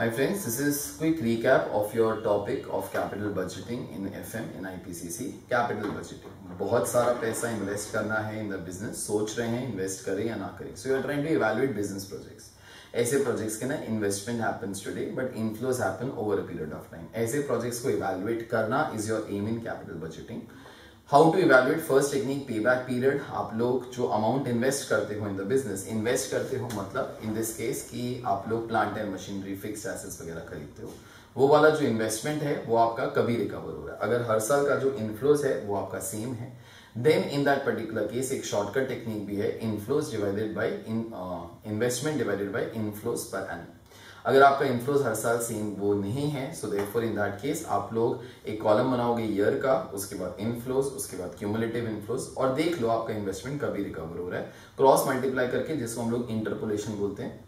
Hi friends, this is quick recap of your topic of capital budgeting in FM in IPCC. Capital budgeting. बहुत सारा पैसा invest करना है इन the business सोच रहे हैं इन्वेस्ट करें या ना करें. So you are trying to evaluate business projects ऐसे प्रोजेक्ट्स के ना investment happens today but inflows happen over a period of time ऐसे प्रोजेक्ट्स को इवैल्यूएट करना is your aim in capital budgeting how to evaluate first technique payback period आप लोग जो amount invest करते हो इन द बिज़नेस इन्वेस्ट करते हो मतलब इन दिस केस कि आप लोग plant and machinery fix assets वगैरह खरीदते हो। वो वाला जो इन्वेस्टमेंट है, वो आपका कभी रिकवर हो रहा है। अगर हर साल का जो इन्फ्लोज है, वो आपका सेम है। Then in that particular case एक शॉर्टकट टेक्निक भी है inflows divided by in investment divided by inflows per annum अगर आपका इन्फ्लोज हर साल सेम वो नहीं है so therefore in that case आप लोग एक कॉलम बनाओगे ईयर का, उसके बाद इनफ्लोज उसके बाद क्यूमुलेटिव इनफ्लोज और देख लो आपका इन्वेस्टमेंट कभी रिकवर हो रहा है। क्रॉस मल्टीप्लाई करके जिसको हम लोग इंटरपोलेशन बोलते हैं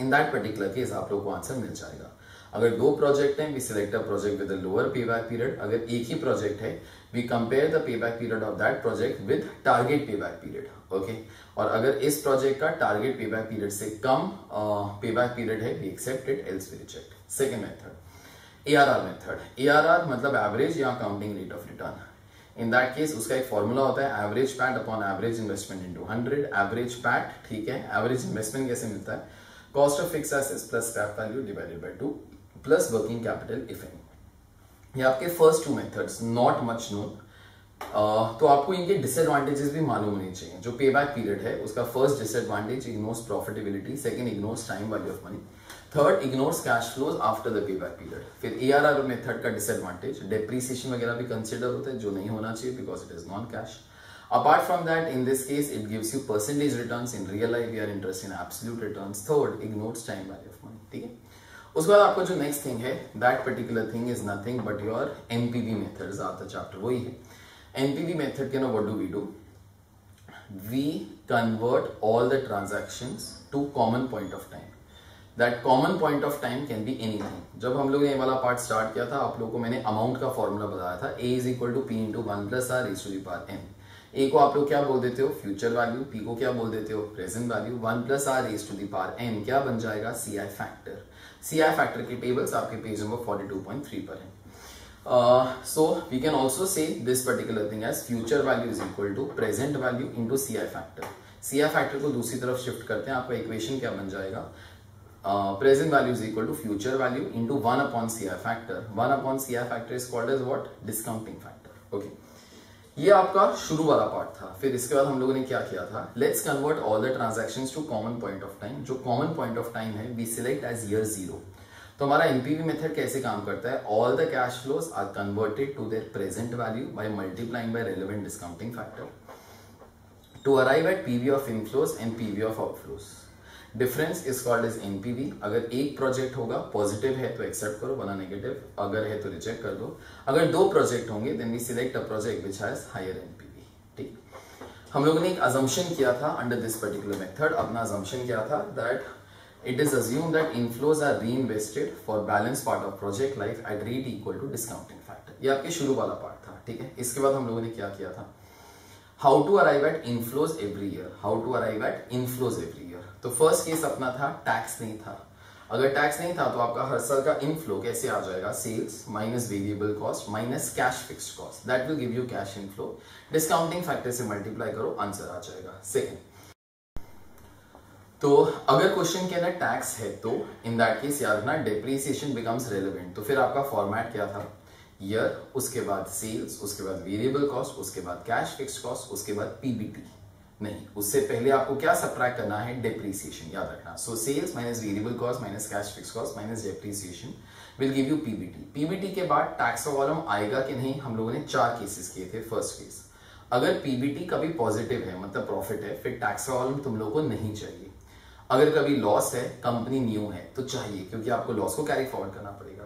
इन दैट पर्टिकुलर केस आप लोग को आंसर मिल जाएगा। अगर दो प्रोजेक्ट हैं we select a project with lower pay back period अगर एक ही प्रोजेक्ट है we compare the pay back period of that project with target pay back period okay और अगर इस प्रोजेक्ट का टारगेट पे बैक पीरियड से कम पे बैक पीरियड है we accept it else we reject second method ARR method ARR मतलब एवरेज या counting rate of return in that case उसका एक फॉर्मूला होता है average PAT upon average investment into 100 average PAT ठीक है एवरेज इन्वेस्टमेंट कैसे मिलता है? Cost of fix assets plus scrap value divided by 2 plus working capital if any ये आपके first two methods not much known तो आपको इनके डिसएडवांटेजेस भी मालूम होने चाहिए जो पे बैक पीरियड है उसका first disadvantage ignores profitability second ignores time value of money third ignores cash flows after the pay back period फिर ए आर आर मेथड का डिसएडवांटेज डेप्रीसिएशन वगैरह भी कंसिडर होता है जो नहीं होना चाहिए because it is non cash Apart from that, in this case, it gives you percentage returns. In real life, we are interested in absolute returns. Third, ignores time value of money. ठीक है उसके बाद आपको जो next thing है that particular thing is nothing but your NPV methods the chapter वही है NPV method, you know, what do we do? We convert all the transactions to common point of time. That common point of time can be anything. जब हम लोग ने ये वाला part start किया था आप लोगों को मैंने अमाउंट का फॉर्मूला बताया था a is equal to P into one plus R is to the power N A को आप लोग क्या बोल देते हो? फ्यूचर वैल्यू पी को क्या बोल देते हो? Present value one plus R is to the power N क्या बन जाएगा? C I factor C I factor के टेबल्स आपके page number forty two point three पर है। Uh, so we can also say this particular thing as future value is equal to present value into CI factor. CI factor को दूसरी तरफ़ shift करते हैं आपका इक्वेशन क्या बन जाएगा? Present value is equal to future value into one upon C I factor one upon C I factor is called as what discounting factor okay ये आपका शुरू वाला पार्ट था। फिर इसके बाद हम लोगों ने क्या किया था? Let's convert all the transaction to common point of time जो कॉमन पॉइंट ऑफ़ टाइम है we select as year zero तो हमारा एनपीवी मेथड कैसे काम करता है? All the cash flows are converted to their present value by multiplying by relevant discounting factor to arrive at PV of inflows and PV of outflows difference is called is NPV अगर एक project होगा positive है तो accept करो, वरना negative अगर है तो रिजेक्ट कर दो. अगर दो प्रोजेक्ट होंगे then we select a project which has higher NPV ठीक? हम लोगों ने एक अजम्पशन किया था अंडर दिस पर्टिकुलर मेथड अपना अजम्पशन क्या था? That it is assumed that inflows are reinvested for balance part of project life at rate equal to discounting factor ये आपके शुरू वाला पार्ट था, ठीक है? इसके बाद हम लोगों ने क्या किया था? How to arrive at inflows every year how to arrive at inflows every year तो फ़र्स्ट केस अपना था टैक्स नहीं था। अगर टैक्स नहीं था तो आपका हर साल का इनफ्लो कैसे आ जाएगा? Sales minus variable cost minus cash fixed cost that will give you cash inflow discounting factor से मल्टीप्लाई करो आंसर आ जाएगा। सेकंड तो अगर क्वेश्चन के अंदर टैक्स है तो इन दैट केस याद रखना डेप्रीसिएशन बिकम्स रेलिवेंट तो फिर आपका फॉर्मेट क्या था? ईयर उसके बाद सेल्स उसके बाद वेरिएबल कॉस्ट उसके बाद कैश फिक्स कॉस्ट उसके बाद पीबीटी नहीं, उससे पहले आपको क्या सब्ट्रैक्ट करना है? डेप्रीसिएशन याद रखना. So sales minus variable cost minus cash fix cost minus depreciation will give you PBT PBT के बाद टैक्स का कॉलम आएगा कि नहीं? हम लोगों ने चार केसेस किए थे फ़र्स्ट केस अगर पीबीटी कभी पॉजिटिव है मतलब प्रॉफिट है, फिर टैक्स का कॉलम तुम लोग को नहीं चाहिए. अगर कभी लॉस है कंपनी न्यू है तो चाहिए, क्योंकि आपको लॉस को कैरी फॉरवर्ड करना पड़ेगा।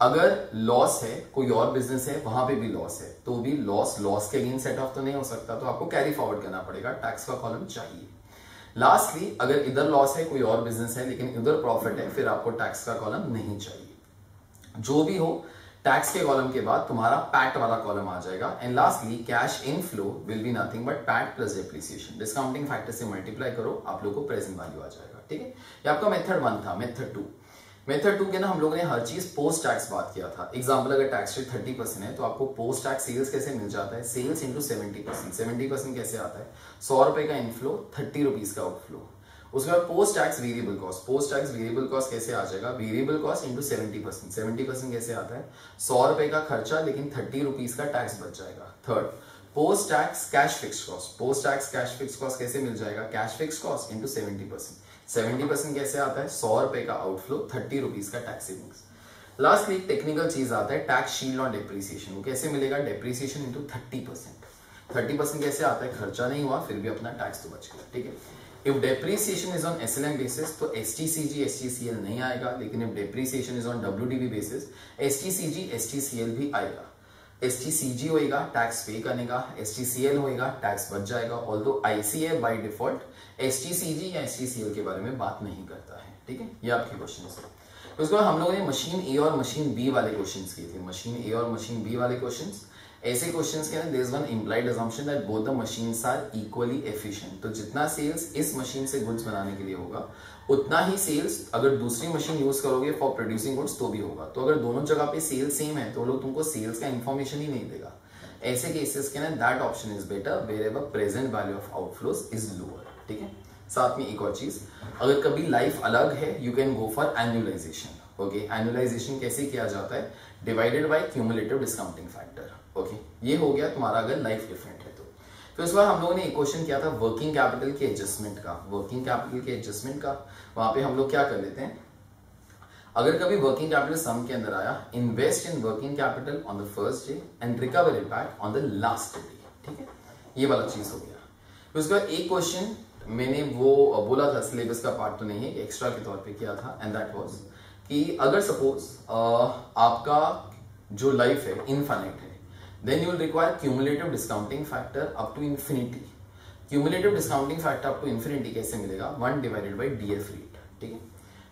अगर लॉस है, कोई और बिज़नेस है, वहाँ पे भी लॉस है तो भी लॉस लॉस के अगेंस्ट सेट ऑफ़ तो नहीं हो सकता तो आपको कैरी फॉरवर्ड करना पड़ेगा टैक्स का कॉलम चाहिए। लास्टली अगर इधर लॉस है, कोई और बिज़नेस है, लेकिन इधर प्रॉफिट है, फिर आपको टैक्स का कॉलम नहीं चाहिए। जो भी हो टैक्स के कॉलम के बाद तुम्हारा पैट वाला कॉलम आ जाएगा. And lastly cash in flow will be nothing but PAT plus depreciation discounting factor से मल्टीप्लाई करो, आप लोग को प्रेजेंट वैल्यू आ जाएगा. ठीक है? ये आपका मेथड वन था मेथड टू मेथड टू के ना हम लोगों ने हर चीज़ पोस्ट टैक्स बात किया था. एग्ज़ाम्पल अगर टैक्स रेट थर्टी परसेंट है तो आपको पोस्ट टैक्स सेल्स कैसे मिल जाता है? Sales into seventy percent seventy percent कैसे आता है? सौ रुपए का इनफ्लो थर्टी रुपीज़ का आउटफ्लो उसके बाद post tax variable cost post tax variable cost कैसे आ जाएगा? Variable cost into seventy percent seventy percent कैसे आता है? सौ रुपए का खर्चा, लेकिन थर्टी रुपीज़ का टैक्स बच जाएगा. Third post tax cash fix cost post tax cash fix cost कैसे मिल जाएगा? Cash fix cost into seventy percent seventy percent कैसे आता है? सौ रुपए का आउटफ्लो थर्टी रुपीज़ का टैक्स सेविंग्स लास्टली टेक्निकल चीज़ आता है टैक्स शील्ड ऑन डेप्रीसिएशन वो कैसे मिलेगा? Depreciation into thirty percent thirty percent कैसे आता है? खर्चा नहीं हुआ, फिर भी अपना टैक्स तो बच गया, ठीक है? If depreciation is on S L M basis तो S T C G S T C L नहीं आएगा, लेकिन if depreciation is on W D B basis S T C G S T C L भी आएगा। S T C जी होगा tax pay करेगा S T C L होगा tax बच जाएगा although I C ICA by default S T C G या S T C L के बारे में बात नहीं करता है, ठीक है? ये आपके क्वेश्चन है। तो उसके बाद हम लोगों ने मशीन ए और मशीन बी वाले क्वेश्चन किए थे। मशीन ए और मशीन बी वाले क्वेश्चन ऐसे क्वेश्चंस के अंदर one implied assumption that both the machines are equally efficient तो जितना सेल्स इस मशीन से गुड्स बनाने के लिए होगा, उतना ही सेल्स अगर दूसरी मशीन यूज़ करोगे फॉर प्रोड्यूसिंग गुड्स तो भी होगा। तो अगर दोनों जगह पे सेल्स सेम है तो लोग तुमको सेल्स का इन्फॉर्मेशन ही नहीं देगा। ऐसे केसेस के अंदर that option is better wherever present value of outflows is lower ठीक है? साथ में एक और चीज़, अगर कभी लाइफ अलग है you can go for annualization okay annualization कैसे किया जाता है? Divided by cumulative discounting factor ये हो गया तुम्हारा अगर लाइफ डिफरेंट है तो। फिर उसके बाद हम लोगों ने एक क्वेश्चन किया था वर्किंग कैपिटल के एडजस्टमेंट का। वर्किंग कैपिटल के एडजस्टमेंट का। वहाँ पे हम लोग क्या कर लेते हैं? अगर कभी वर्किंग कैपिटल सम के अंदर आया invest in working capital on the first day and recover impact on the last day ठीक है? ये वाला चीज़ हो गया। फिर उसके बाद एक क्वेश्चन मैंने वो बोला था सिलेबस का पार्ट तो नहीं है एक्स्ट्रा के तौर पे किया था एंड दैट वाज कि अगर सपोज़ आपका जो लाइफ है infinite then you will require cumulative discounting factor up to infinity. Cumulative discounting factor up to infinity कैसे मिलेगा? Divided by D F rate ठीक है?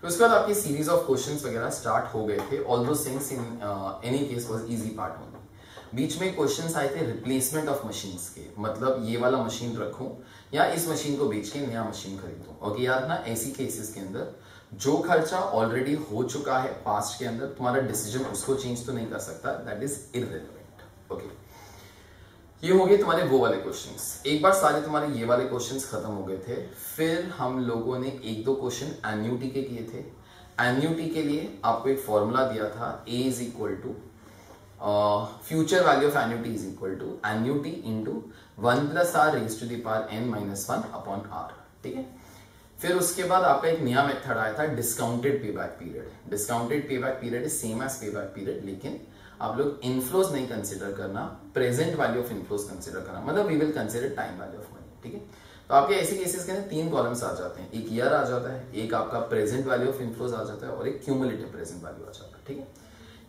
तो उसके बाद आपकी सीरीज़ ऑफ़ क्वेश्चंस वगैरह स्टार्ट हो गए थे। Although things in any case was easy part only बीच में क्वेश्चंस आए थे रिप्लेसमेंट ऑफ़ मशीन्स के। मतलब ये वाला मशीन रखूँ या इस मशीन को बेच के नया मशीन खरीदूं। और याद ना? ऐसी केसेस के अंदर जो खर्चा ऑलरेडी हो चुका है पास्ट के अंदर, तुम्हारा डिसीज़न उसको चेंज तो नहीं कर सकता। दैट इज़ इरेलीवेंट ओके ये हो गए तुम्हारे वो वाले क्वेश्चंस एक बार सारे तुम्हारे ये वाले क्वेश्चंस खत्म हो गए थे, फिर हम लोगों ने एक दो क्वेश्चन एन्यूटी के किए थे. एन्यूटी के लिए आपको एक फॉर्मूला दिया था A is equal to future value of annuity is equal to annuity into one plus R raise to the power N minus one upon R ठीक है? फिर उसके बाद आपका एक नया मेथड आया था discounted pay back period discounted pay back period is same as pay back period लेकिन आप लोग इनफ्लोज नहीं कंसिडर करना present value of inflows consider करना। मतलब we will consider time value of money ठीक है? तो आपके ऐसे केसेस के अंदर तीन कॉलम्स आ जाते हैं। एक ईयर आ जाता है, एक आपका प्रेजेंट वैल्यू ऑफ़ इनफ्लोज आ जाता है और एक क्यूमुलेटिव प्रेजेंट वैल्यू आ जाता है, ठीक है?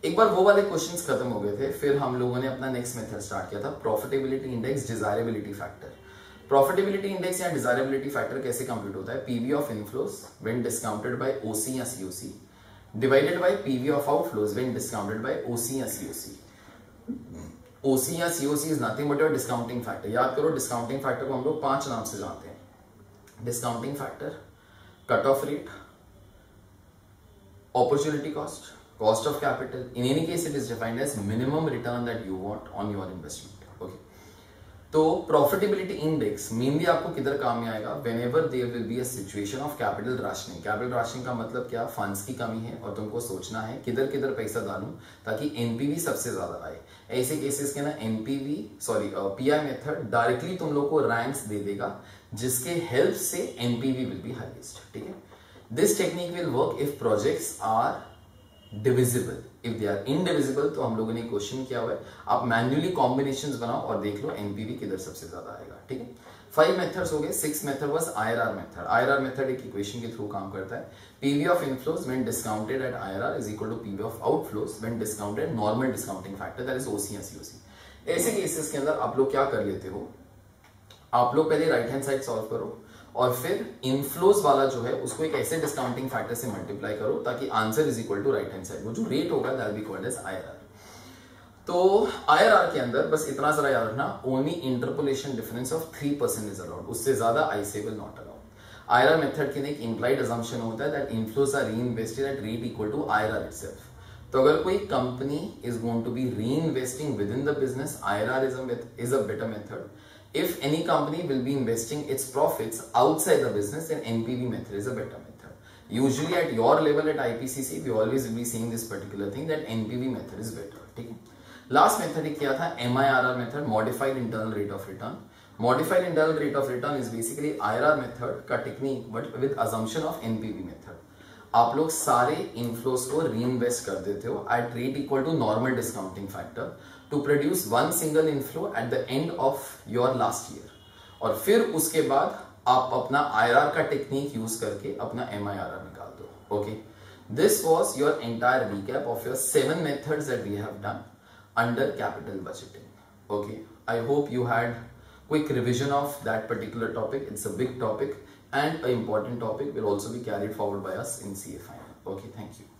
एक बार वो वाले क्वेश्चंस खत्म हो गए थे, फिर हम लोगों ने अपना नेक्स्ट मेथड स्टार्ट किया था profitability index desirability factor profitability index या डिजायरेबिलिटी फैक्टर कैसे कंप्यूट होता है? PV of inflows when discounted by OC या COC divided by PV of outflows being discounted by OC या सीओसी ओसी या COC is nothing but your discounting factor याद करो discounting factor को हम लोग पाँच नाम से जानते हैं। Discounting factor cut off rate opportunity cost cost of capital in any case it is defined as minimum return that you want on your investment तो प्रॉफिटेबिलिटी इंडेक्स मेनली आपको किधर काम में आएगा? Whenever there will be situation of capital rationing capital rationing का मतलब क्या? Funds की कमी है और तुमको सोचना है किधर किधर पैसा डालू ताकि एनपीवी सबसे ज़्यादा आए। ऐसे केसेस के ना NPV sorry PI method directly तुम लोग को रैंक्स दे देगा, जिसके हेल्प से एनपीवी विल बी हाइएस्ट ठीक है? This technique will work if projects are divisible if they are indivisible तो हम लोगों ने क्वेश्चन किया हुआ है। आप मैन्युअली कॉम्बिनेशन बनाओ और देख लो एनपीवी किधर सबसे ज़्यादा आएगा, ठीक है? फाइव मेथड्स हो गए। Six method was IRR method IRR method एक इक्वेशन के थ्रू काम करता है। PV of inflows when discounted at IRR is equal to PV of outflows when discounted normal discounting factor that is OC या COC ऐसे cases के अंदर आप लोग क्या कर लेते हो? आप लोग पहले राइट हैंड साइड सॉल्व करो। और फिर इनफ्लोज वाला जो है, उसको एक ऐसे डिस्काउंटिंग फैक्टर से मल्टीप्लाई करो ताकि answer is equal to right hand side वो जो रेट होगा that be called as IRR तो आईआरआर के अंदर बस इतना जरा याद रखना only interpolation difference of three percent is allowed उससे ज़्यादा I say will not allowed IRR method के एक इम्प्लाइड अजम्पशन होता है that inflows are reinvested at rate equal to IRR itself तो अगर कोई company is going to be reinvesting within the business IRR is a better method if any company will be investing its profits outside the business then npv method is a better method usually at your level at ipcc we always will be seeing this particular thing that npv method is better ठीक है last method क्या था M I R R method modified internal rate of return modified internal rate of return is basically I R R method का technique but with assumption of NPV method आप लोग सारे inflows को री invest कर देते हो at rate equal to normal discounting factor to produce one single inflow at the end of your last year और फिर उसके बाद आप अपना आईआरआर का टेक्निक यूज़ करके अपना एमआईआरआर निकाल दो okay this was your entire recap of your seven methods that we have done under capital budgeting. Okay, I hope you had quick revision of that particular topic. It's a big topic and an important topic will also be carried forward by us in CA final. Okay, thank you.